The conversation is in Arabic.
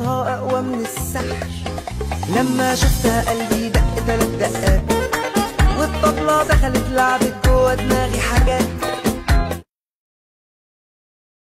صوتها اقوى من السحر. لما شفتها قلبي دق تلات دقات والطبلة دخلت لعبت جوا دماغي.